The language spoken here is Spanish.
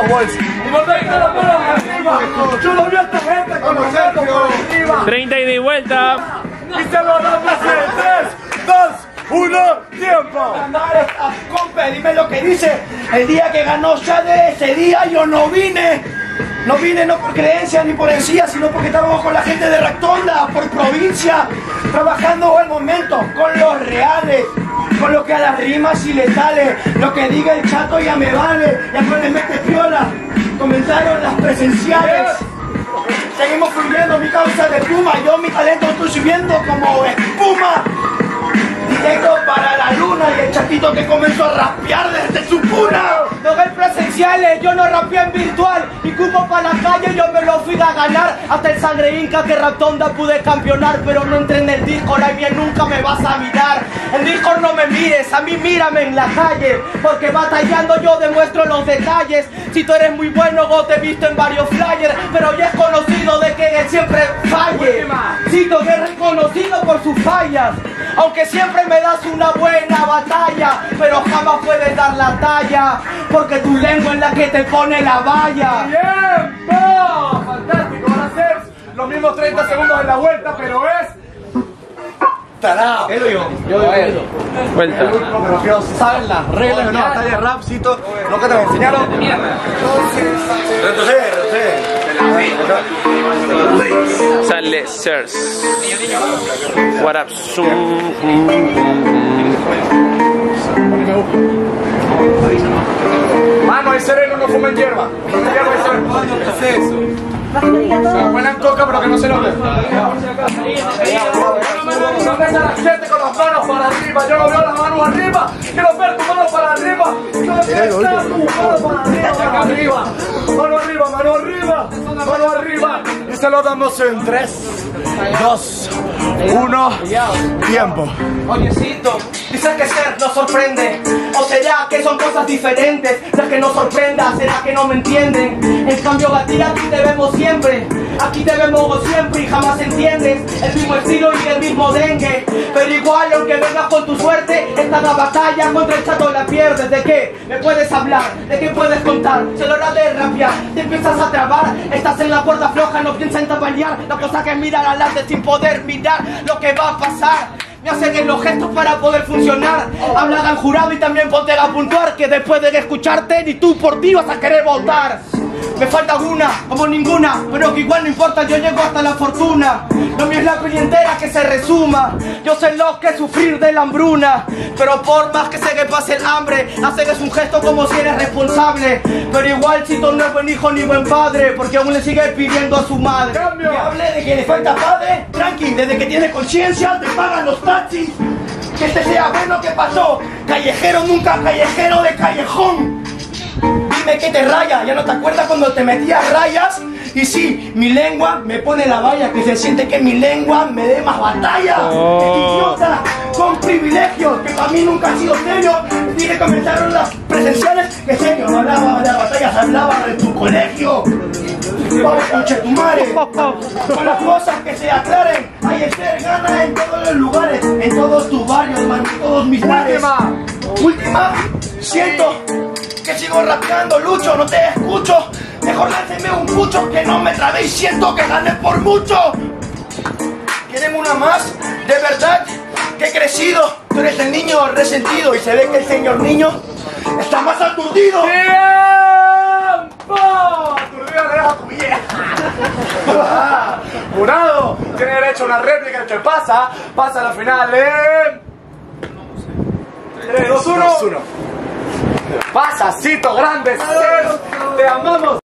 los bols. Y volvéis con las manos arriba. Yo lo vi a esta gente con los dedos por arriba. 30 y de vuelta. Y se lo damos en 3, 2, 1, tiempo. Compa, dime lo que dice. El día que ganó Shade, ese día yo no vine. No vine no por creencia ni por encía, sino porque estábamos con la gente de Ractonda, por provincia, trabajando el momento, con los reales, con lo que a las rimas y letales, lo que diga el chato ya me vale, ya no le mete piola. Comenzaron las presenciales. Seguimos fluyendo mi causa de pluma, yo mi talento estoy subiendo como espuma. Directo para el chatito que comenzó a rapear desde su cuna. No ven presenciales, yo no rapeé en virtual. Y cupo para la calle, yo me lo fui a ganar. Hasta el sangre inca que Raptonda pude campeonar. Pero no entré en el Discord, ahí bien nunca me vas a mirar. En Discord no me mires, a mí mírame en la calle. Porque batallando yo demuestro los detalles. Si tú eres muy bueno, vos te he visto en varios flyers. Pero ya es conocido de que él siempre falle. Cito que es reconocido por sus fallas aunque siempre me das una buena batalla, pero jamás puedes dar la talla, porque tu lengua es la que te pone la valla. ¡Tiempo! Fantástico, van a ser los mismos 30 segundos en la vuelta, pero es. Tarao. Él yo. Yo, yo, yo. Vuelta. Pero que saben las reglas de una batalla de rapcito, lo que te enseñaron. Retrocede, retrocede. Sale Sirs. What up, zoom. Mano, hay sereno, no fumen hierba. ¿Qué es eso? Se buenan coca, pero que no se lo. No ves a la gente con las manos para arriba. Yo no veo las manos arriba. Quiero ver tu mano para arriba. Quiero ver tu mano para arriba. Se lo damos en 3, 2, 1. Tiempo. Oyecito, dices que ser nos sorprende. Será que son cosas diferentes. Las que nos sorprenda, será que no me entienden. En cambio, batir aquí te vemos siempre. Aquí te vemos siempre y jamás entiendes. El mismo estilo y el mismo dengue. Pero igual, aunque vengas con tu suerte, esta la batalla contra el chato la pierdes. ¿De qué me puedes hablar? ¿De qué puedes contar? Se lo hora de rapear, te empiezas a trabar. Estás en la cuerda floja, no piensas en tapañar. La cosa que mirar adelante sin poder mirar lo que va a pasar. Me hacen los gestos para poder funcionar. Habla al jurado y también ponte a puntuar. Que después de escucharte, ni tú por ti vas a querer votar. Me falta alguna, como ninguna, pero que igual no importa, yo llego hasta la fortuna. Lo mío es la entera que se resuma. Yo sé lo que es sufrir de la hambruna, pero por más que sé que pase el hambre, hace que es un gesto como si eres responsable. Pero igual si tú no es buen hijo ni buen padre, porque aún le sigue pidiendo a su madre. Cambio. Hable de que le falta padre, tranqui, desde que tiene conciencia te pagan los taxis. Que este sea bueno que pasó, callejero nunca, callejero de callejón. Que te raya, ya no te acuerdas cuando te metías rayas. Y sí, mi lengua me pone la valla, que se siente que mi lengua me dé más batalla. Oh. Idiota, con privilegios, que para mí nunca ha sido serio. Dije que comenzaron las presenciales, que serio, no hablaba de las batallas, hablaba de tu colegio. Vamos, conche tu madre. Con las cosas que se aclaren, hay ser gana en todos los lugares, en todos tus barrios, man, en todos mis bares. Última. Última, siento sigo rapeando, lucho, no te escucho. Mejor lánceme un pucho que no me trabéis, siento que gané por mucho. ¿Quieren una más? De verdad que he crecido. Tú eres el niño resentido y se ve que el señor niño está más aturdido. ¡Tiempo! Aturdida le tu vieja. Jurado, tiene derecho a una réplica. El que pasa, pasa a la final en. 3, 2, 1. Pasacito grande. Te amamos.